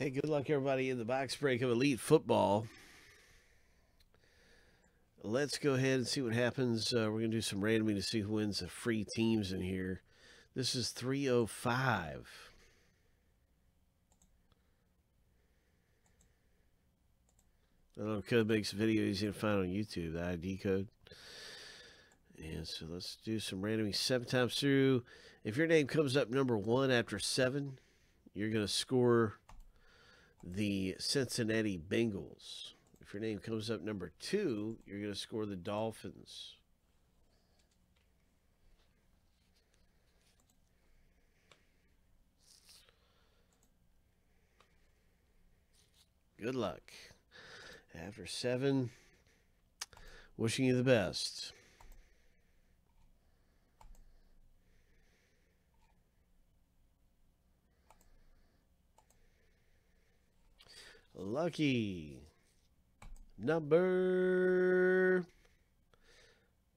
Hey, good luck, everybody, in the box break of Elite Football. Let's go ahead and see what happens. Uh, we're going to do some randoming to see who wins the free teams in here. This is 305. I don't know, Code makes a video he's going to find on YouTube, the ID code. And so let's do some randoming seven times through. If your name comes up number one after seven, you're going to score the Cincinnati Bengals. If your name comes up number two, you're going to score the Dolphins. Good luck. After seven, wishing you the best. Lucky number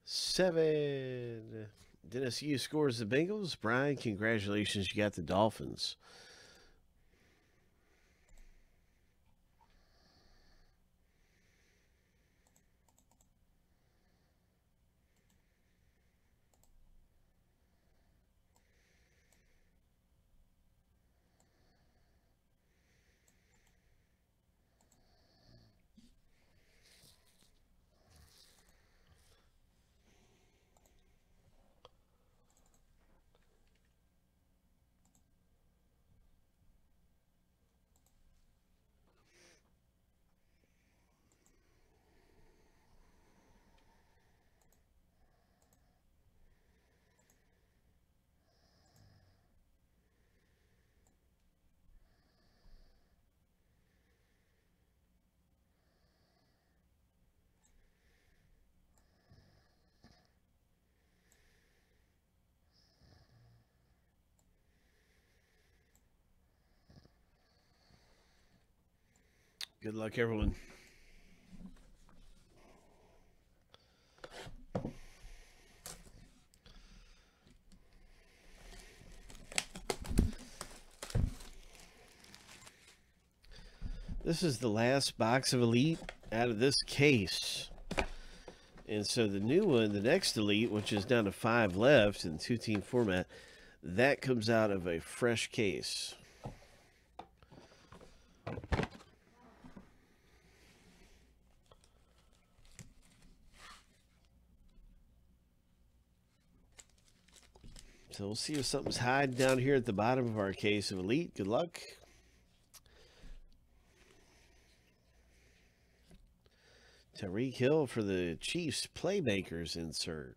seven. Dennis U scores the Bengals. Brian, congratulations. You got the Dolphins. Good luck, everyone. This is the last box of Elite out of this case. And so the new one, the next Elite, which is down to five left in two-team format, that comes out of a fresh case. So we'll see if something's hiding down here at the bottom of our case of Elite. Good luck. Tyreek Hill for the Chiefs Playmakers insert.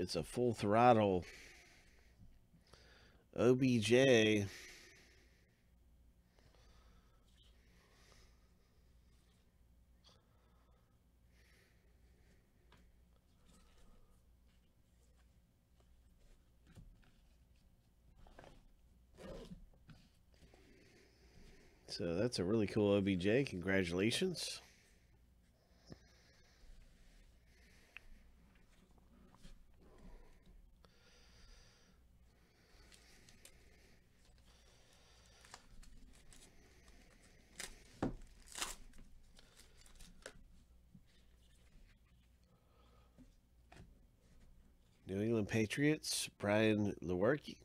It's, a full throttle OBJ. So that's a really cool OBJ. Congratulations. New England Patriots, Brian Lewerke.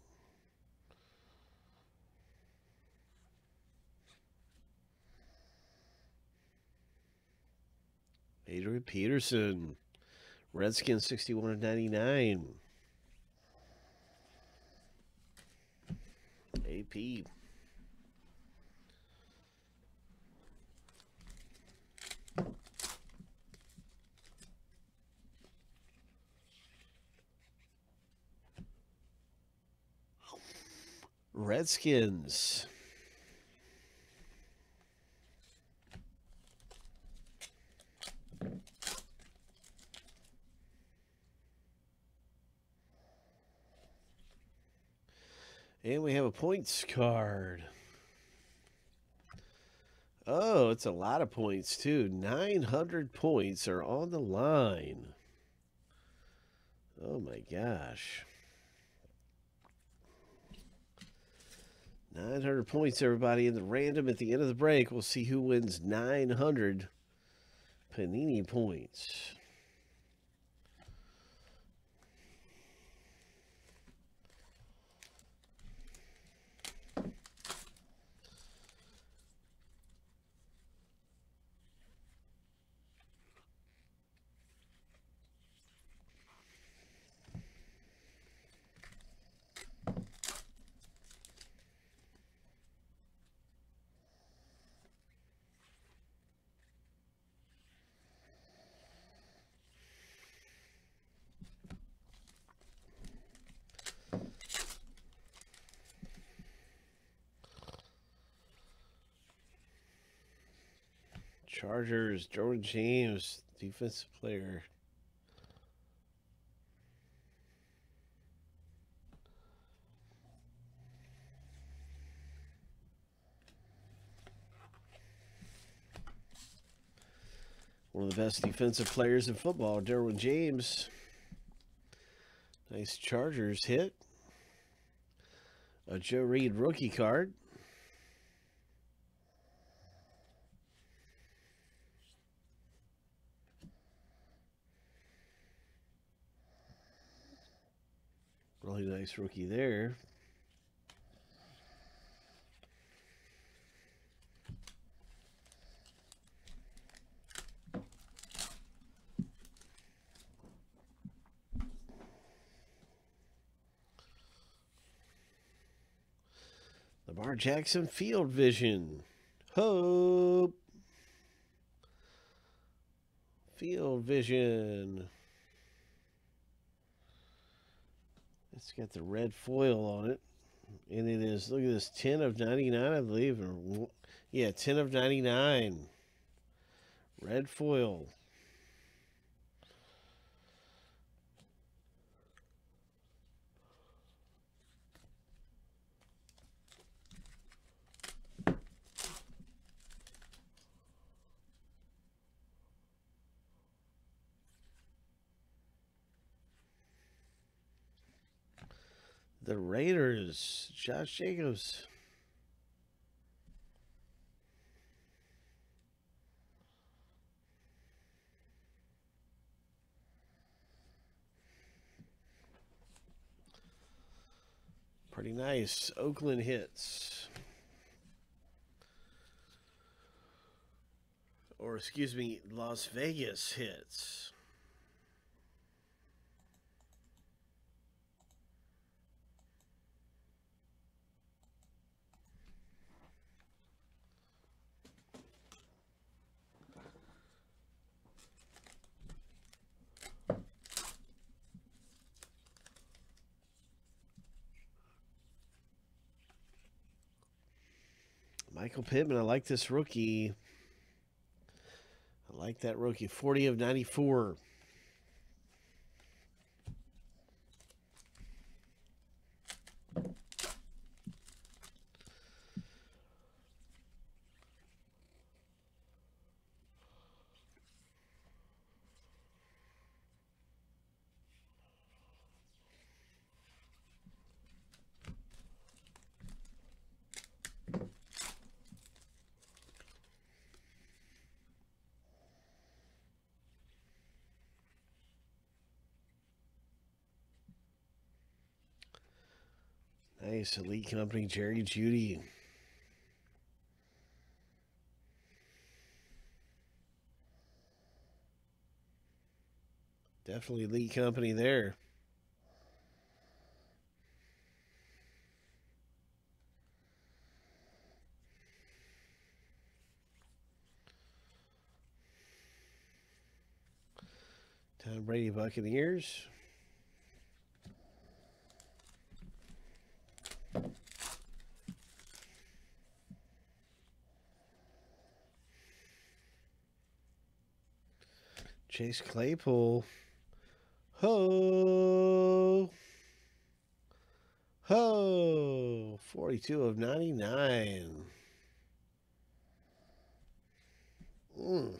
Adrian Peterson, Redskins 61 of 99. AP. Redskins. And we have a points card. Oh, it's a lot of points, too. 900 points are on the line. Oh, my gosh. 900 points, everybody, in the random at the end of the break. We'll see who wins 900 Panini points. Chargers, Jordan James, defensive player. One of the best defensive players in football, Derwin James. Nice Chargers hit. A Joe Reed rookie card. Nice rookie there. Lamar Jackson Field Vision. Hope. Field Vision. It's got the red foil on it. And it is, look at this, 10 of 99, I believe. Or, yeah, 10 of 99. Red foil. The Raiders, Josh Jacobs. Pretty nice. Oakland hits. Or, excuse me, Las Vegas hits. Michael Pittman, I like this rookie. I like that rookie. 40 of 94. Nice. Elite Company, Jerry Jeudy. Definitely Elite Company there. Tom Brady Buccaneers. Chase Claypool. Ho! Ho! 42 of 99. Mm.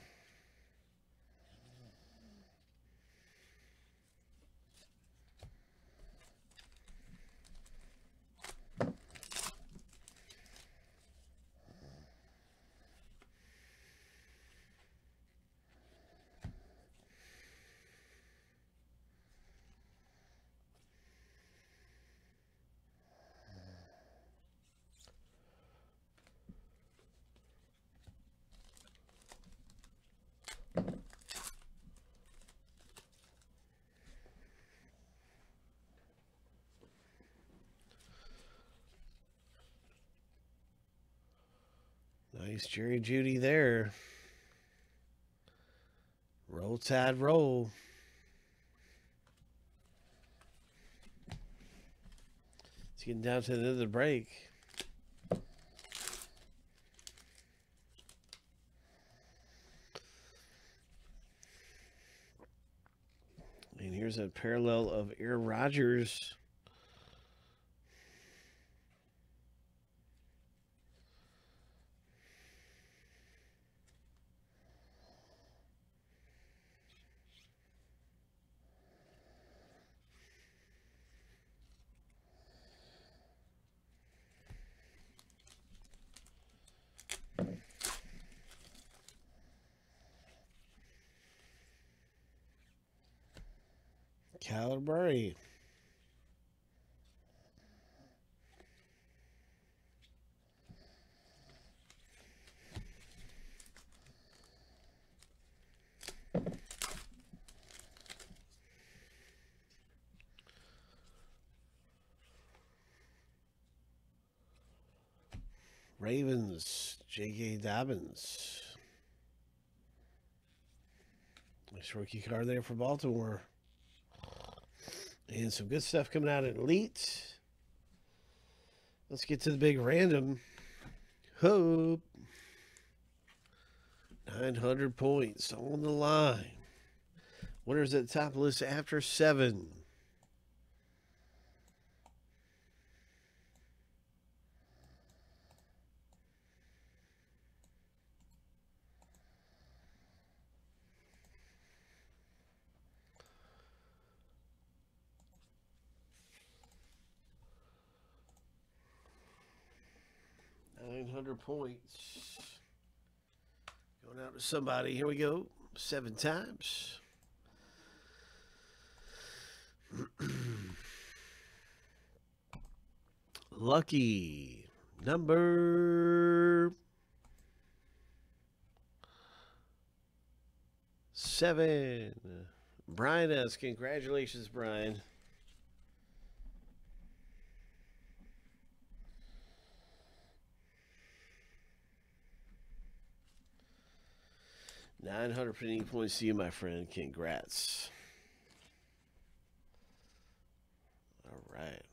Nice Jerry Jeudy there. Roll Tide roll. It's getting down to the end of the break. And here's a parallel of Air Rodgers. Kyler Ravens, J.K. Dobbins. Nice rookie card there for Baltimore. And some good stuff coming out at Elite. Let's get to the big random. Hope. 900 points on the line. Winners at the top of the list after seven. Points. Going out to somebody. Here we go. Seven times. Lucky number seven. Brian S. Congratulations, Brian. Nine hundred Panini points to you, my friend. Congrats. All right.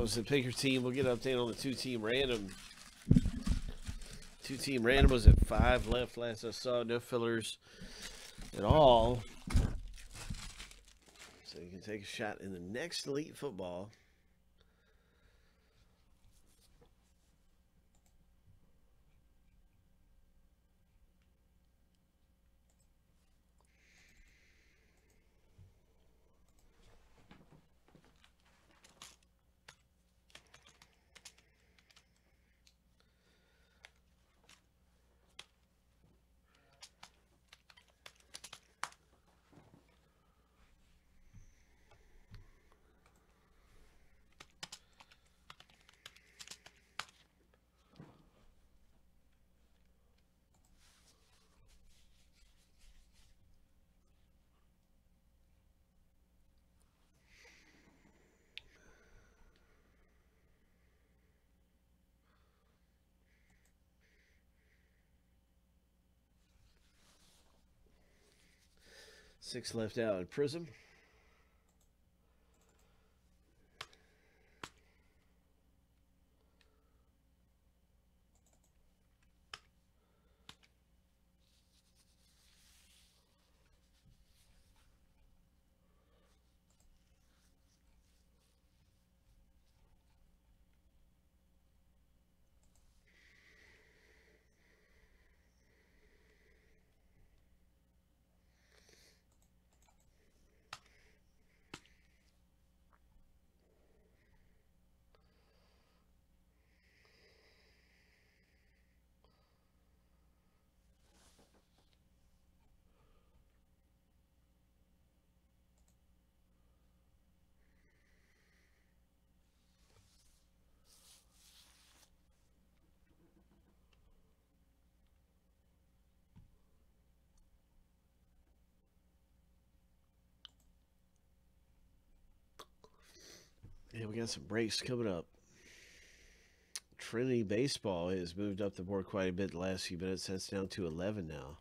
Was the picker team. We'll get an update on the two team random. Two team random was at five left last I saw. No fillers at all. So you can take a shot in the next elite football. Six left out in Prism. Yeah, we got some breaks coming up. Trinity Baseball has moved up the board quite a bit the last few minutes. That's down to 11 now.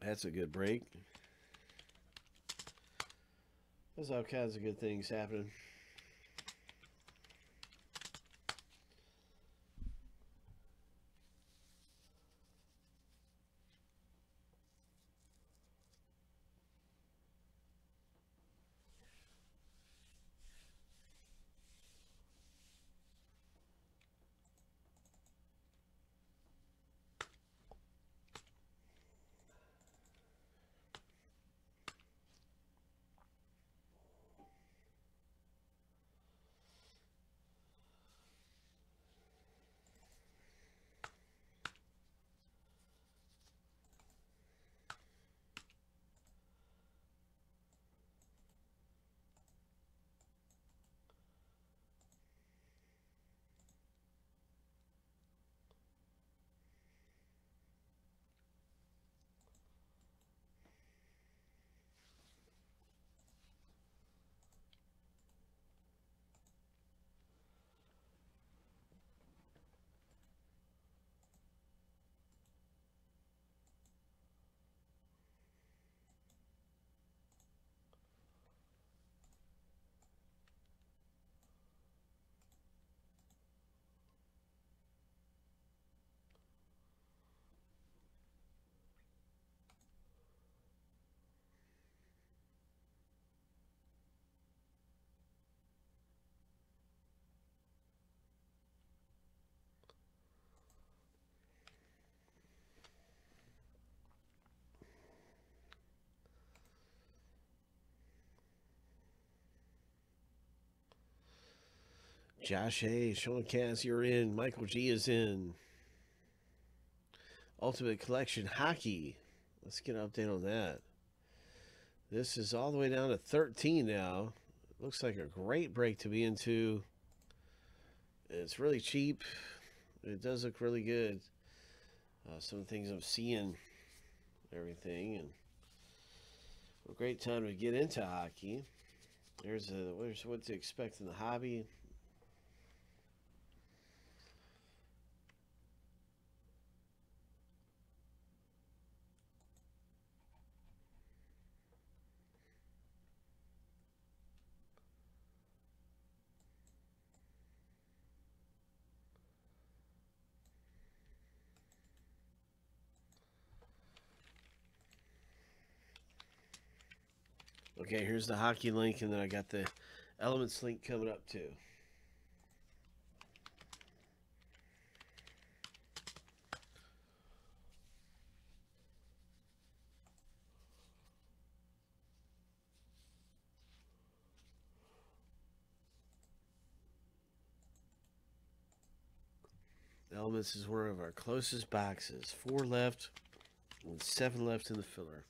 That's a good break. There's all kinds of good things happening. Josh A, Sean Cass, you're in. Michael G is in. Ultimate Collection Hockey. Let's get an update on that. This is all the way down to 13 now. Looks like a great break to be into. It's really cheap. It does look really good. Uh, some things I'm seeing, everything, and a great time to get into hockey. There's a there's what to expect in the hobby. Okay, here's the hockey link, and then I got the elements link coming up too. Elements is one of our closest boxes. Four left, with seven left in the filler.